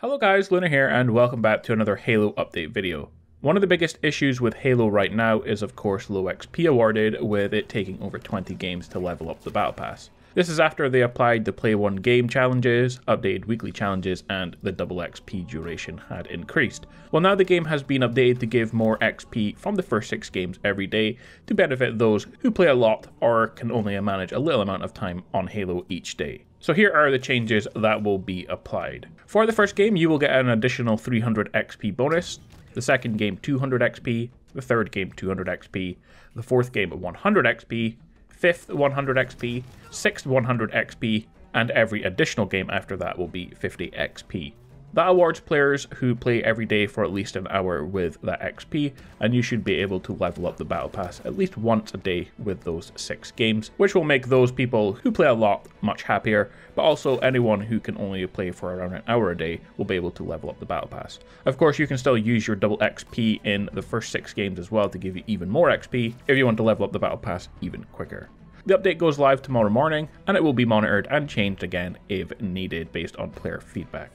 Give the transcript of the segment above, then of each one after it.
Hello guys, Luna here and welcome back to another Halo update video. One of the biggest issues with Halo right now is of course low XP awarded, with it taking over 20 games to level up the Battle Pass. This is after they applied the Play One Game challenges, updated weekly challenges, and the double XP duration had increased. Well, now the game has been updated to give more XP from the first six games every day to benefit those who play a lot or can only manage a little amount of time on Halo each day. So here are the changes that will be applied. For the first game, you will get an additional 300 XP bonus, the second game 200 XP, the third game 200 XP, the fourth game 100 XP, 5th 100 XP, 6th 100 XP, and every additional game after that will be 50 XP. That awards players who play every day for at least an hour with that XP, and you should be able to level up the Battle Pass at least once a day with those 6 games, which will make those people who play a lot much happier, but also anyone who can only play for around an hour a day will be able to level up the Battle Pass. Of course, you can still use your double XP in the first 6 games as well to give you even more XP if you want to level up the Battle Pass even quicker. The update goes live tomorrow morning, and it will be monitored and changed again if needed based on player feedback.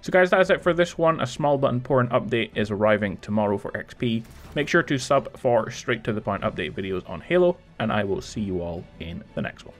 So guys, that's it for this one. A small but important update is arriving tomorrow for XP. Make sure to sub for straight to the point update videos on Halo, and I will see you all in the next one.